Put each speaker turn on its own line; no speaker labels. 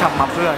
ทำมาเพื่อ